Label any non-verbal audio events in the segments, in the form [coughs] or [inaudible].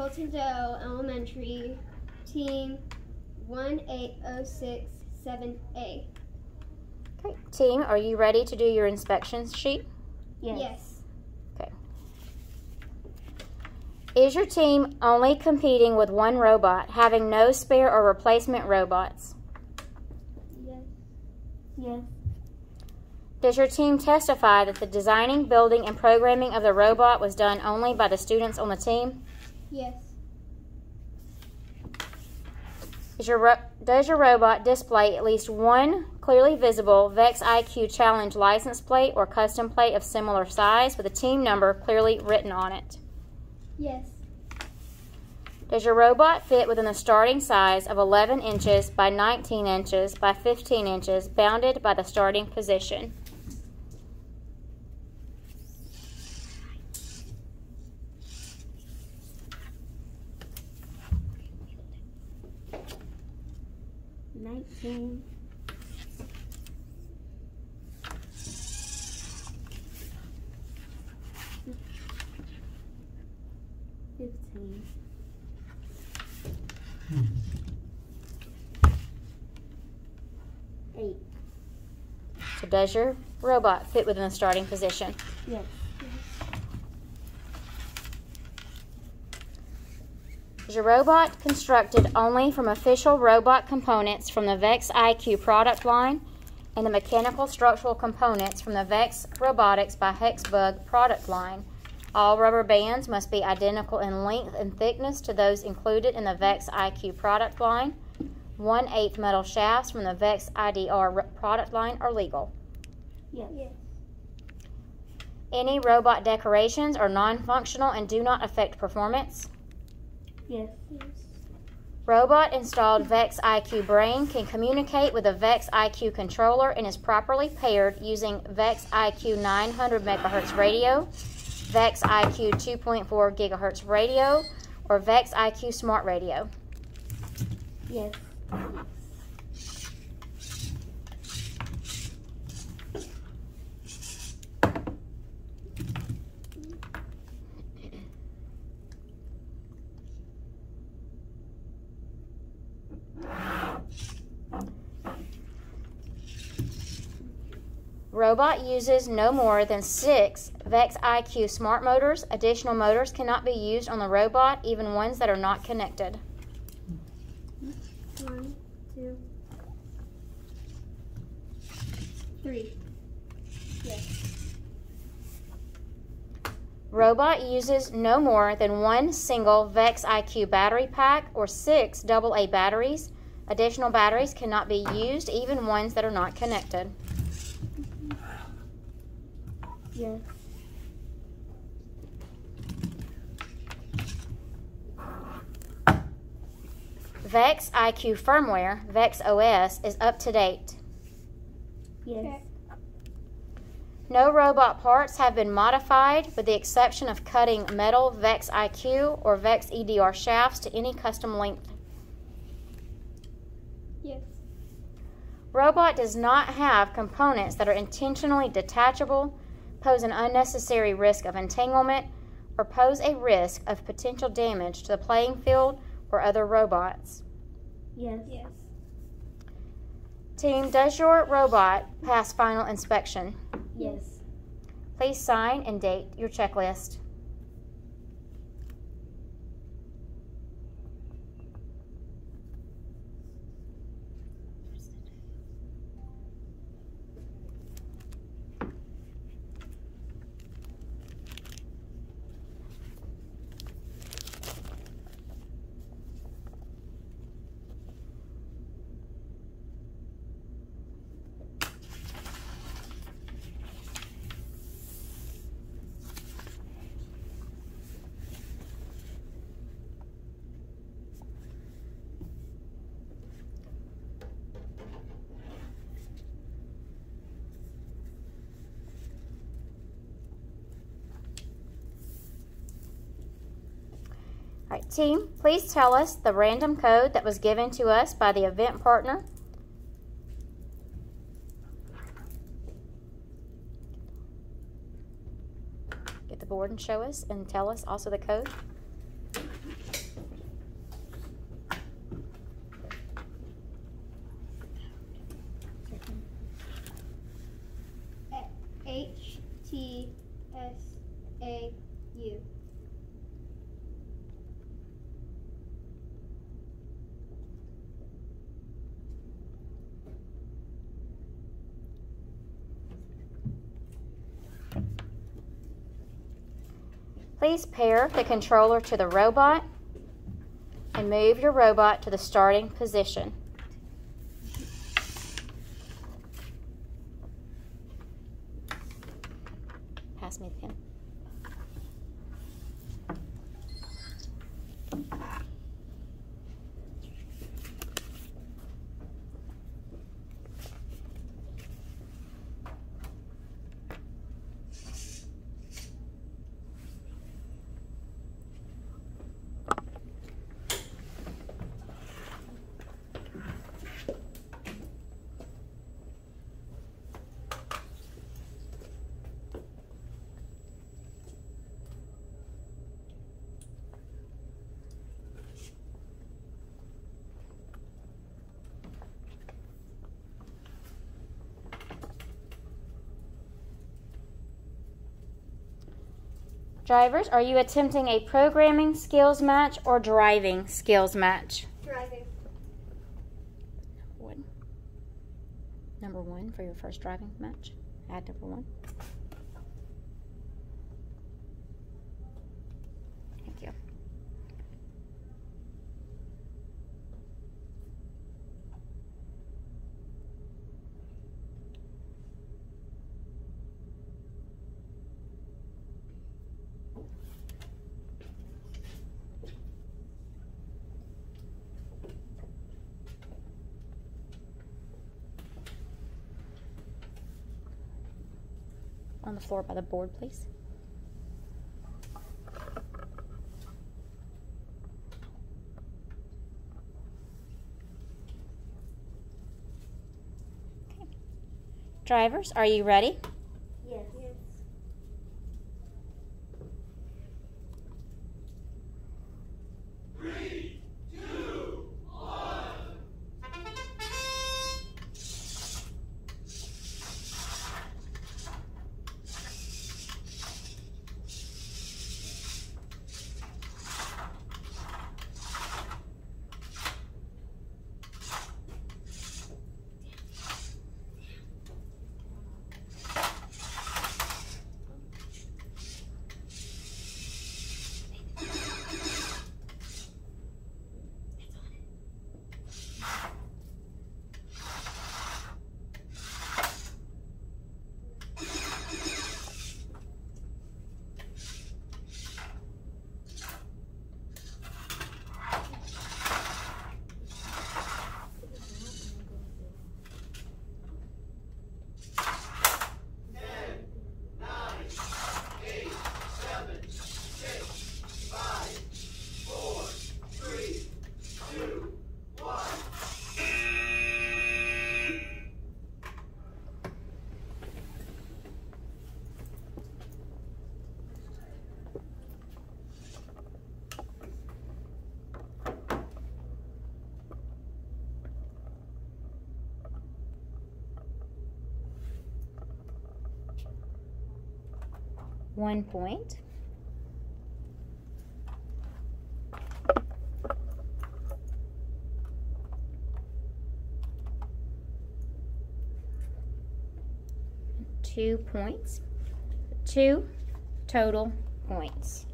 Fultondale Elementary, Team 18067A. Okay. Team, are you ready to do your inspection sheet? Yes. Okay. Is your team only competing with one robot, having no spare or replacement robots? Yes. Yes. Does your team testify that the designing, building, and programming of the robot was done only by the students on the team? Yes. Does your, does your robot display at least one clearly visible VEX IQ Challenge license plate or custom plate of similar size with a team number clearly written on it? Yes. Does your robot fit within the starting size of 11 inches by 19 inches by 15 inches bounded by the starting position? Nineteen. Fifteen. Eight. So does your robot fit within the starting position? Yes. Is your robot constructed only from official robot components from the VEX IQ product line and the mechanical structural components from the VEX Robotics by Hexbug product line? All rubber bands must be identical in length and thickness to those included in the VEX IQ product line. One eighth metal shafts from the VEX EDR product line are legal. Yes. yes. Any robot decorations are non-functional and do not affect performance. Yes. yes. Robot installed VEX IQ Brain can communicate with a VEX IQ controller and is properly paired using VEX IQ 900 MHz radio, VEX IQ 2.4 GHz radio, or VEX IQ Smart Radio. Yes. Robot uses no more than six VEX IQ smart motors. Additional motors cannot be used on the robot, even ones that are not connected. One, two, three. Yes. Robot uses no more than one single VEX IQ battery pack or six AA batteries. Additional batteries cannot be used, even ones that are not connected. Yes. VEX IQ firmware, VEX OS, is up to date. Yes. Okay. No robot parts have been modified with the exception of cutting metal VEX IQ or VEX EDR shafts to any custom length. Yes. Robot does not have components that are intentionally detachable, pose an unnecessary risk of entanglement, or pose a risk of potential damage to the playing field or other robots? Yes. Yes. Team, does your robot pass final inspection? Yes. Please sign and date your checklist. All right, team, please tell us the random code that was given to us by the event partner. Get the board and show us and tell us also the code. Please pair the controller to the robot and move your robot to the starting position. Pass me the pen. Drivers, are you attempting a programming skills match or driving skills match? Driving. One. Number one for your first driving match. Add number one. Thank you. On the floor by the board, please. Okay. Drivers, are you ready? One point. Two points. Two total points.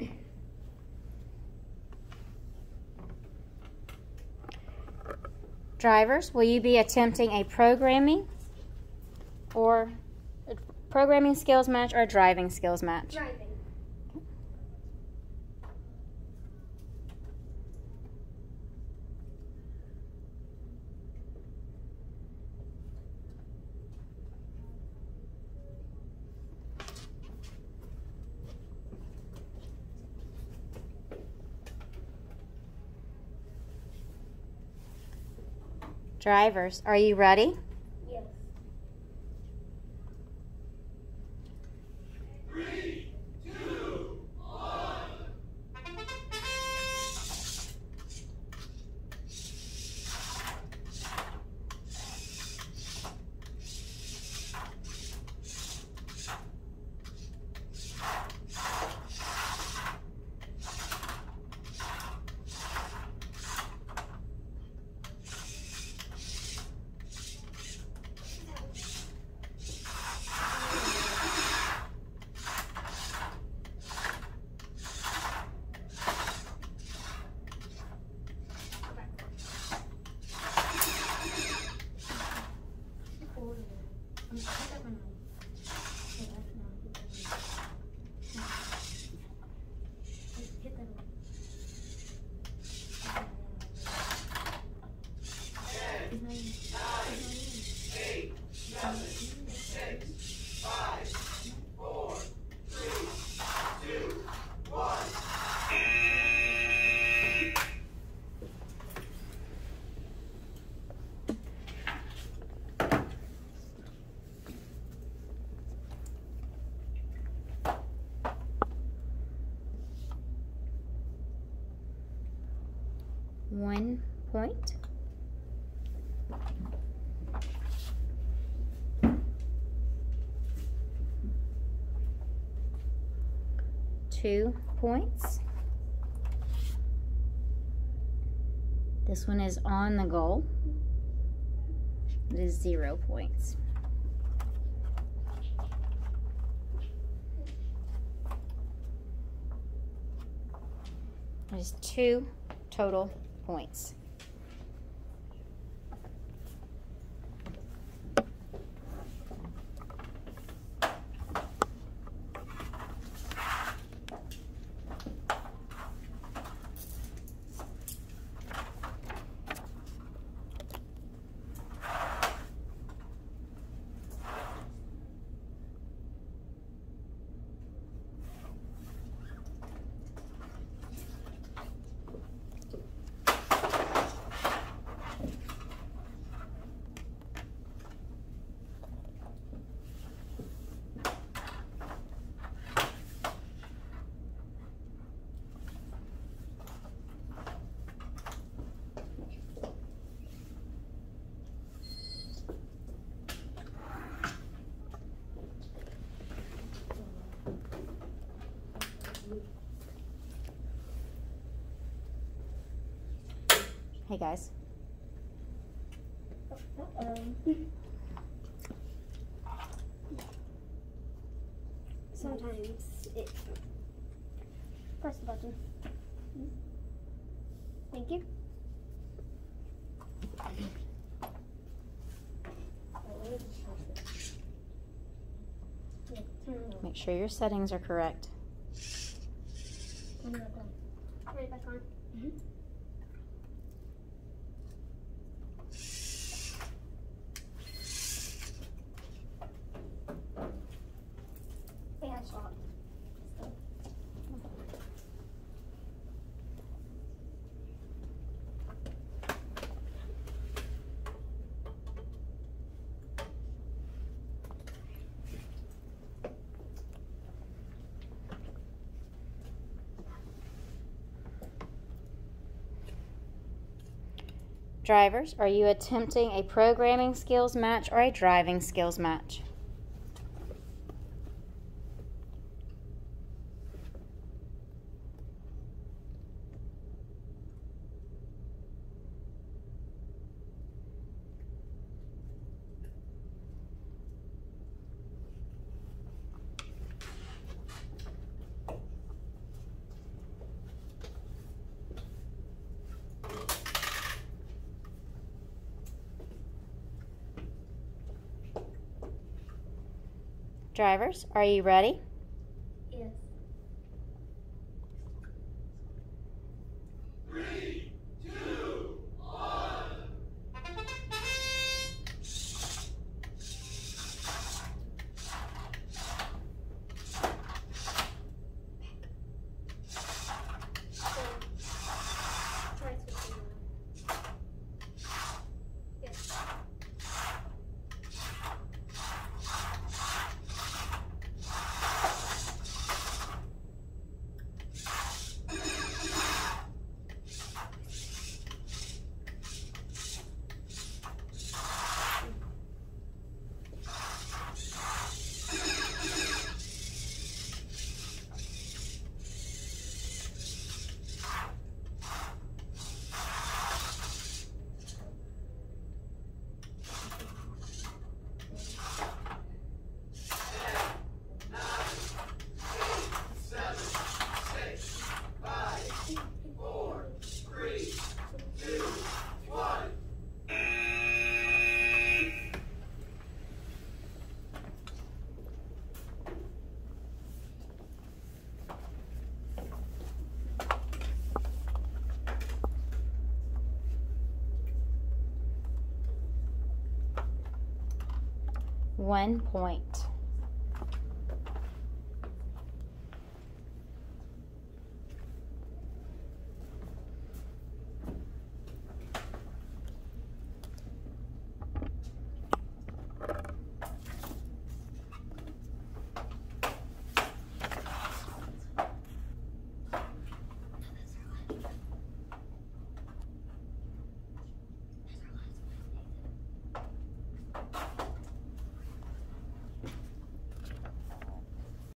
[coughs] Drivers, will you be attempting a programming or a programming skills match or driving skills match? Driving. Drivers, are you ready? Two points. This one is on the goal. It is zero points. Is two total points. Hey guys. Um, sometimes it. Press the button. Thank you. Yeah, turn it on. Make sure your settings are correct. Turn it back on. Turn it back on. Yeah, Drivers, are you attempting a programming skills match or a driving skills match? Drivers, are you ready? Yes. Try switching around. Yes. One point.